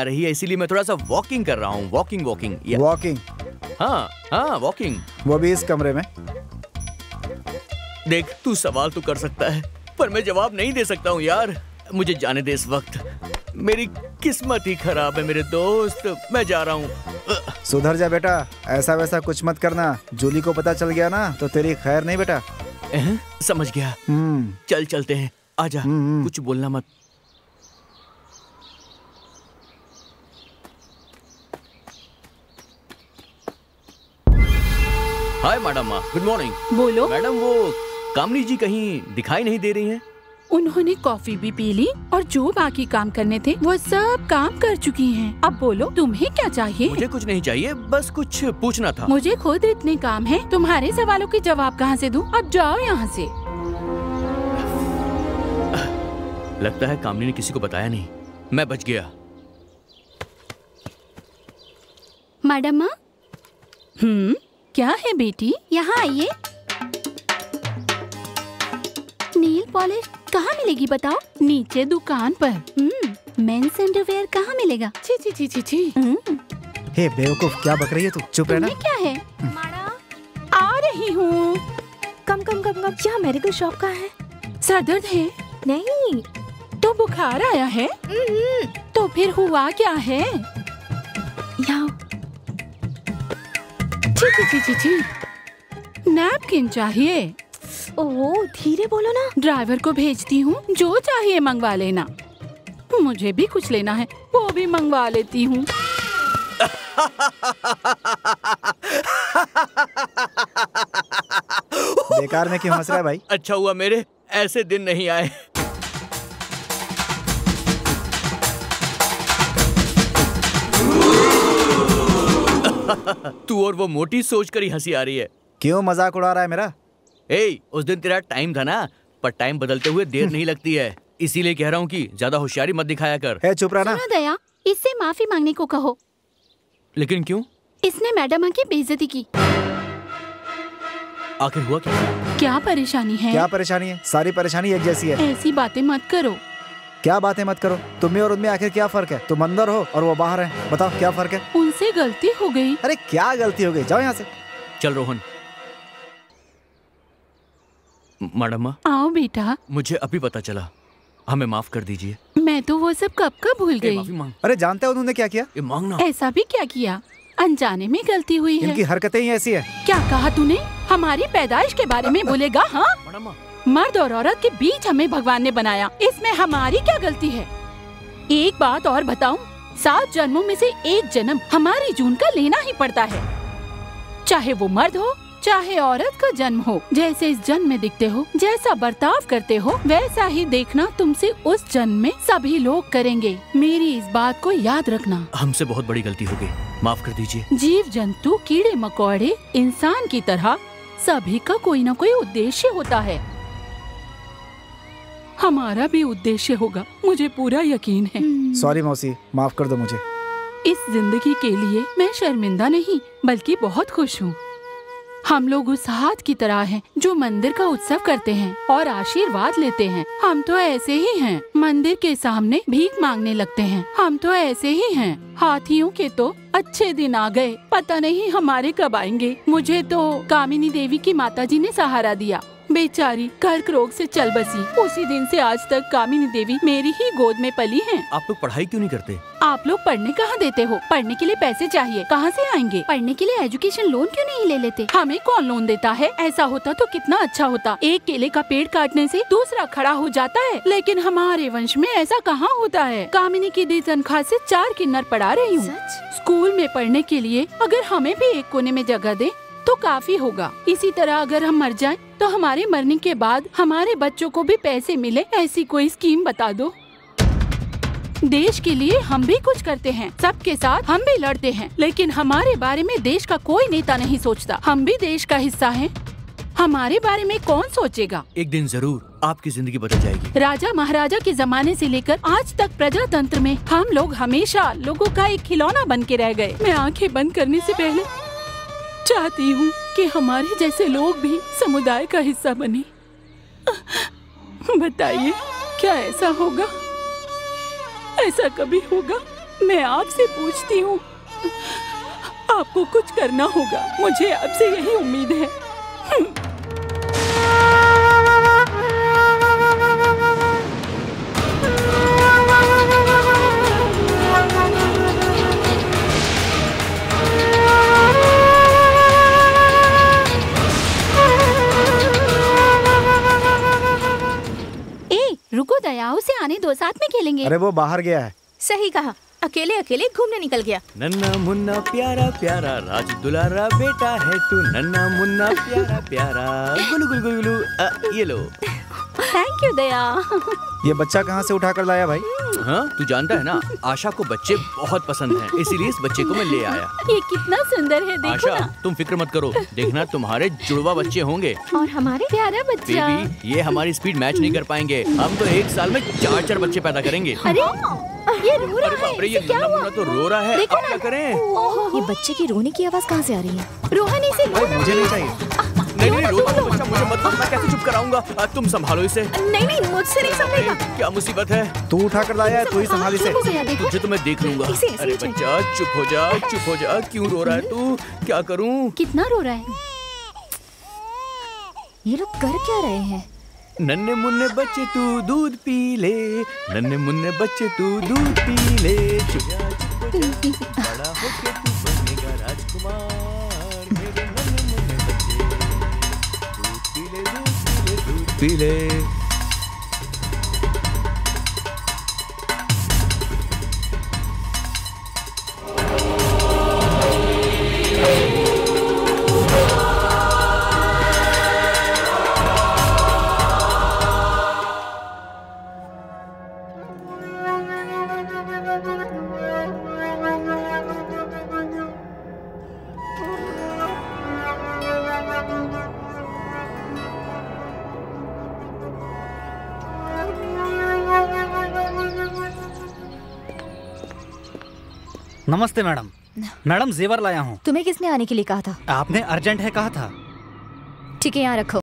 आ रही है इसीलिए मैं थोड़ा सा वॉकिंग कर रहा हूँ। वॉकिंग वॉकिंग वॉकिंग हाँ हाँ वॉकिंग वो भी इस कमरे में? देख तू सवाल तो कर सकता है पर मैं जवाब नहीं दे सकता हूँ यार। मुझे जाने दे इस वक्त। मेरी किस्मत ही खराब है मेरे दोस्त। मैं जा रहा हूँ। सुधर जा बेटा ऐसा वैसा कुछ मत करना। जूली को पता चल गया ना तो तेरी खैर नहीं बेटा। समझ गया। हम्म। चल चलते हैं। आजा हम्म। कुछ बोलना मत। हाय मैडम गुड मॉर्निंग बोलो। मैडम वो कामनी जी कहीं दिखाई नहीं दे रही हैं? उन्होंने कॉफ़ी भी पी ली और जो बाकी काम करने थे वो सब काम कर चुकी हैं। अब बोलो तुम्हें क्या चाहिए? मुझे कुछ नहीं चाहिए बस कुछ पूछना था। मुझे खुद इतने काम है तुम्हारे सवालों के जवाब कहाँ से दूँ? अब जाओ यहाँ से। लगता है कामनी ने किसी को बताया नहीं। मैं बच गया। मैडम हम्म? क्या है बेटी? यहाँ आइए। नील पॉलिश कहाँ मिलेगी बताओ? नीचे दुकान पर। हम्म मेंस अंडरवेयर कहाँ मिलेगा? छी छी छी छी छी। हम्म, हे बेवकूफ़ क्या बक रही है तू? चुप रहना। क्या है? आ रही हूँ। कम कम कम कम यहाँ मेडिकल शॉप का है? सर दर्द है। नहीं। तो बुखार आया है? तो फिर हुआ क्या है? यहाँ छी छी छी छी छी। नैपकिन चाहिए। ओह धीरे बोलो ना। ड्राइवर को भेजती हूँ जो चाहिए मंगवा लेना। मुझे भी कुछ लेना है वो भी मंगवा लेती हूँ। बेकार में क्यों हंस रहा है भाई? अच्छा हुआ मेरे ऐसे दिन नहीं आए। तू और वो मोटी सोच कर ही हँसी आ रही है। क्यों मज़ाक उड़ा रहा है मेरा? ए उस दिन तेरा टाइम था ना पर टाइम बदलते हुए देर नहीं लगती है। इसीलिए कह रहा हूँ कि ज़्यादा होशियारी मत दिखाया कर। हे चुप रहना। दया इससे माफ़ी मांगने को कहो। लेकिन क्यों? इसने मैडम की बेइज्जती की। आखिर हुआ क्या? क्या परेशानी है? क्या परेशानी है? सारी परेशानी एक जैसी है। ऐसी बातें मत करो। क्या बातें मत करो। तुम्हें और उनमें आखिर क्या फ़र्क है? तुम अंदर हो और वो बाहर है। बताओ क्या फ़र्क है? उनसे गलती हो गई। अरे क्या गलती हो गई? जाओ यहाँ से। चल रोहन। मैडम आओ बेटा। मुझे अभी पता चला। हमें माफ़ कर दीजिए। मैं तो वो सब कब का भूल गई। अरे जानते हो उन्होंने क्या किया? ए, मांगना। ऐसा भी क्या किया? अनजाने में गलती हुई है। इनकी हरकतें ही ऐसी है। क्या कहा तूने? हमारी पैदाइश के बारे में बोलेगा हाँ? मर्द और औरत के बीच हमें भगवान ने बनाया। इसमें हमारी क्या गलती है? एक बात और बताऊँ सात जन्मों में से एक जन्म हमारी जून का लेना ही पड़ता है। चाहे वो मर्द हो चाहे औरत का जन्म हो जैसे इस जन्म में दिखते हो जैसा बर्ताव करते हो वैसा ही देखना तुमसे उस जन्म में सभी लोग करेंगे। मेरी इस बात को याद रखना। हमसे बहुत बड़ी गलती हो गई। माफ़ कर दीजिए। जीव जंतु कीड़े मकोड़े इंसान की तरह सभी का कोई न कोई उद्देश्य होता है। हमारा भी उद्देश्य होगा। मुझे पूरा यकीन है। सॉरी मौसी माफ़ कर दो मुझे। इस ज़िंदगी के लिए मैं शर्मिंदा नहीं बल्कि बहुत खुश हूँ। हम लोग उस हाथ की तरह हैं जो मंदिर का उत्सव करते हैं और आशीर्वाद लेते हैं। हम तो ऐसे ही हैं। मंदिर के सामने भीख मांगने लगते हैं। हम तो ऐसे ही हैं। हाथियों के तो अच्छे दिन आ गए। पता नहीं हमारे कब आएँगे। मुझे तो कामिनी देवी की माताजी ने सहारा दिया। बेचारी कर्क रोग से चल बसी। उसी दिन से आज तक कामिनी देवी मेरी ही गोद में पली हैं। आप लोग पढ़ाई क्यों नहीं करते? आप लोग पढ़ने कहाँ देते हो? पढ़ने के लिए पैसे चाहिए। कहाँ से आएँगे? पढ़ने के लिए एजुकेशन लोन क्यों नहीं ले लेते? हमें कौन लोन देता है? ऐसा होता तो कितना अच्छा होता। एक केले का पेड़ काटने से दूसरा खड़ा हो जाता है। लेकिन हमारे वंश में ऐसा कहाँ होता है? कामिनी की दी तनख्वाह से चार किन्नर पढ़ा रही हूँ। स्कूल में पढ़ने के लिए अगर हमें भी एक कोने में जगह दे तो काफ़ी होगा। इसी तरह अगर हम मर जाएँ तो हमारे मरने के बाद हमारे बच्चों को भी पैसे मिले ऐसी कोई स्कीम बता दो। देश के लिए हम भी कुछ करते हैं सबके साथ हम भी लड़ते हैं लेकिन हमारे बारे में देश का कोई नेता नहीं सोचता। हम भी देश का हिस्सा हैं। हमारे बारे में कौन सोचेगा? एक दिन ज़रूर आपकी ज़िंदगी बदल जाएगी। राजा महाराजा के जमाने से लेकर आज तक प्रजातंत्र में हम लोग हमेशा लोगों का एक खिलौना बन के रह गए। मैं आँखें बंद करने से पहले चाहती हूँ कि हमारे जैसे लोग भी समुदाय का हिस्सा बने। बताइए, क्या ऐसा होगा? ऐसा कभी होगा? मैं आपसे पूछती हूँ। आपको कुछ करना होगा। मुझे आपसे यही उम्मीद है। साथ में खेलेंगे। अरे वो बाहर गया है। सही कहा। अकेले अकेले घूमने निकल गया। नन्ना मुन्ना प्यारा प्यारा राज दुलारा बेटा है तू। नन्ना मुन्ना प्यारा प्यारा। गुलू गुलू गुलू गुलू। ये लो। थैंक यू दया ये बच्चा कहाँ से उठा कर लाया भाई? हाँ तू जानता है ना आशा को बच्चे बहुत पसंद हैं इसीलिए इस बच्चे को मैं ले आया। ये कितना सुंदर है देखो आशा ना। तुम फ़िक्र मत करो देखना तुम्हारे जुड़वा बच्चे होंगे। और हमारे प्यारा बच्चा। बेबी ये हमारी स्पीड मैच नहीं कर पाएँगे। हम तो एक साल में चार चार बच्चे पैदा करेंगे। अरे ये रो रहा है। ये क्या हुआ? तो रो रहा है। क्या करें? ये बच्चे की रोने की आवाज़ कहाँ से आ रही है? रोहन इसे मुझे नहीं चाहिए। नहीं नहीं तो बच्चा मुझे मत मैं कैसे चुप कराऊँगा? तुम संभालो इसे। नहीं नहीं मुझसे नहीं संभलेगा। क्या मुसीबत है? तू उठा कर लाया है तू ही संभाल इसे। तुझे तो मैं देख लूँगा। अरे बच्चा चुप हो जा चुप हो जा। क्यों रो रहा है तू? क्या करूँ? कितना रो रहा है? ये लोग कर क्या रहे हैं? नन्हे मुन्ने बच्चे तू दूध पी ले नन्हे मुन्ने बच्चे तू दूध पी ले। चुप चुप हो जा, बड़ा होके तू बनेगा राजकुमार। दूध नमस्ते मैडम। मैडम जेवर लाया हूँ। तुम्हें किसने आने के लिए कहा था? आपने अर्जेंट है कहा था। ठीक है यहाँ रखो।